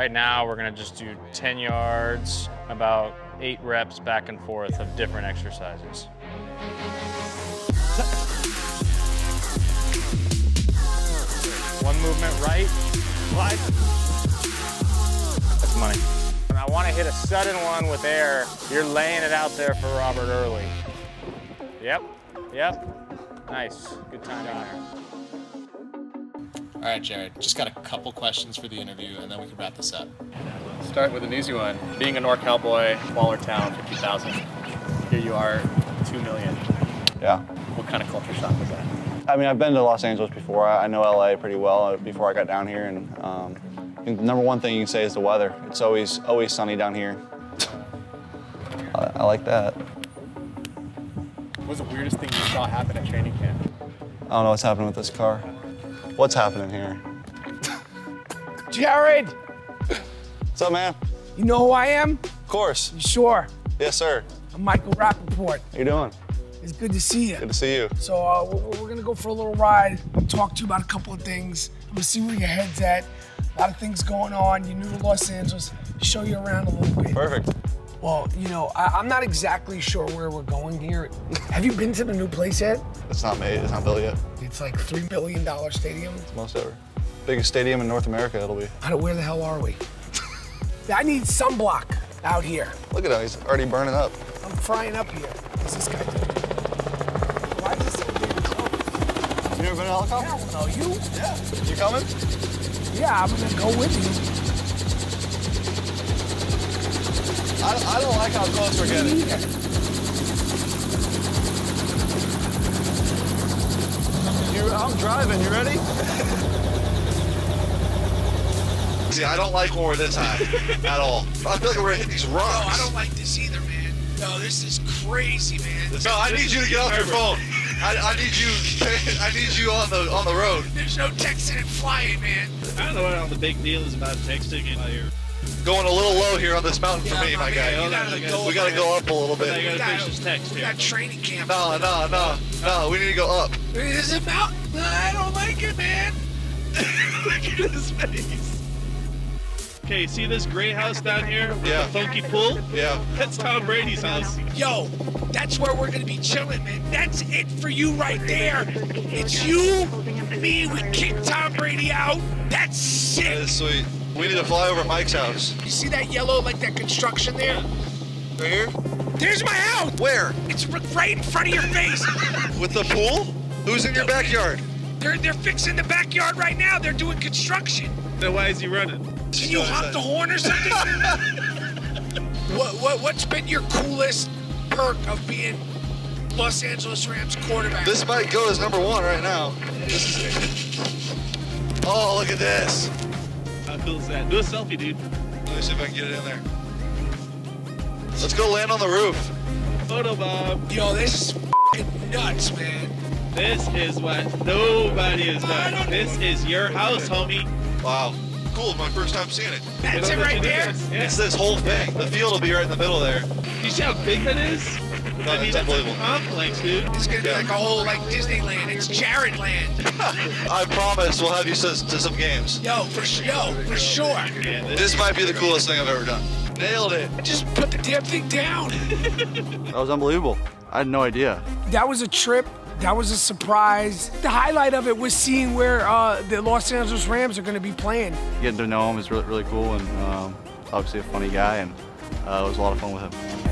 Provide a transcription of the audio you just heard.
Right now, we're gonna just do 10 yards, about eight reps back and forth of different exercises. One movement right, slide. That's money. When I wanna hit a sudden one with air, you're laying it out there for Robert early. Yep, yep. Nice, good timing there. All right, Jared, just got a couple questions for the interview, and then we can wrap this up. Start with an easy one. Being a NorCal boy, smaller town, 50,000. Here you are, 2 million. Yeah. What kind of culture shock was that? I mean, I've been to Los Angeles before. I I know LA pretty well before I got down here, and um, I think the number one thing you can say is the weather. It's always always sunny down here. I, I like that. What was the weirdest thing you saw happen at training camp? I don't know what's happening with this car. What's happening here? Jared, What's up, man? you know who I am? Of course. You sure? Yes, sir. I'm Michael Rapaport. How you doing? It's good to see you. Good to see you. So uh, we're, we're gonna go for a little ride. I'm talk to you about a couple of things. I'm gonna see where your head's at. A lot of things going on. You're new to Los Angeles. Show you around a little bit. Perfect. Well, you know, I, I'm not exactly sure where we're going here. Have you been to the new place yet? It's not made. It's not built yet. It's like three billion dollar stadium. It's Most ever. Biggest stadium in North America. It'll be. How where the hell are we? I need sunblock out here. Look at him. He's already burning up. I'm frying up here. What's this guy doing? Why is this so damn close? You never been in a helicopter? Hell no, you? Yeah. You coming? Yeah, I'm gonna go with you. I, don't- I don't like how close we're getting. You, I'm driving. You ready? See, I don't like when we're this high at all. I feel like we're hitting these rocks. No, I don't like this either, man. No, this is crazy, man. No, I need you to get off your phone. I, I need you. I need you on the on the road. There's no texting and flying, man. I don't know what all the big deal is about texting and while you're. Going a little low here on this mountain for Yeah, me, my my guy. you gotta go We gotta go up a little I gotta bit. finish this text We here. got training camp. No, no, no, no. We need to go up. Is it mountain? I don't like it, man. Look at his face. Okay, see this gray house down here? with Yeah. The funky pool? Yeah. That's Tom Brady's house. Yo, that's where we're gonna be chilling, man. That's it for you right there. It's you, me, we kick Tom Brady out. That's sick. That is sweet. We need to fly over Mike's house. You see that yellow, like that construction there? Right here? There's my house. Where? It's right in front of your face. With the pool? Who's in your backyard? They're they're fixing the backyard right now. They're doing construction. Then why is he running? Can you honk the horn or something? what what what's been your coolest perk of being Los Angeles Rams quarterback? This might go as number one right now. This is. Oh, look at this. How cool is that? Do a selfie, dude. Let me see if I can get it in there. Let's go land on the roof. Photo bomb. Yo, this is nuts, man. This is what nobody has done. This is your house, homie. Wow. Cool, my first time seeing it. That's it right there. Yeah. It's this whole thing. The field will be right in the middle there. You see how big that is? No, I mean, it's that's a unbelievable. complex, dude. It's gonna be like a whole like Disneyland. It's Jared Land. I promise we'll have you to, to some games. Yo, for su- yo, for sure. Yeah, this, This might be the coolest thing I've ever done. Nailed it. Just put the damn thing down. That was unbelievable. I had no idea. That was a trip. That was a surprise. The highlight of it was seeing where uh, the Los Angeles Rams are going to be playing. Getting to know him is really, really cool, and um, obviously a funny guy, and uh, it was a lot of fun with him.